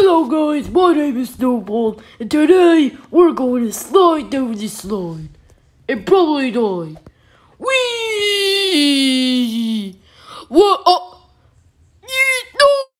Hello guys, my name is Snowball, and today we're going to slide down this slide. And probably die. Whee! What? Oh!